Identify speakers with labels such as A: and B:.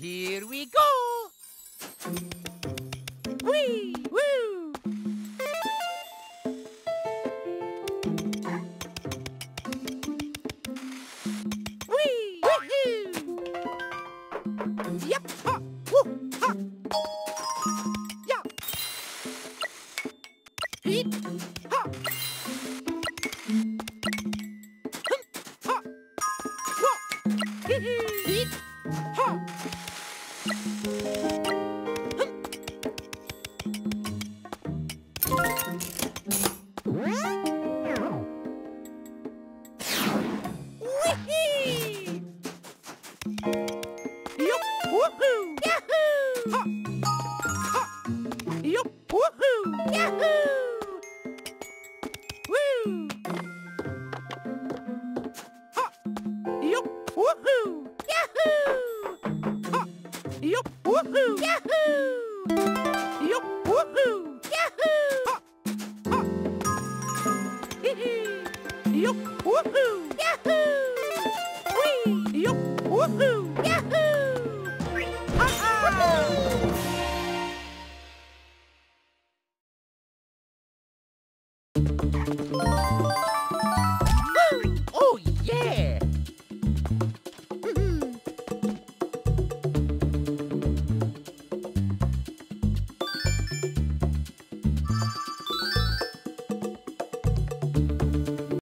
A: Here we go! Whee! Woo! Whee! Woohoo! Yep! Ha! Woo! Ha! Yeah! Heat! Ha! Hum! Ha! Whoa! Hee-hee! Yahoo! Woohoo! Yahoo! Yup! Woohoo! Yahoo! Ha! Ha! Hee hee! Yup! Woohoo! Yahoo! Whee! Yup! Woohoo! Yahoo! Ha ha!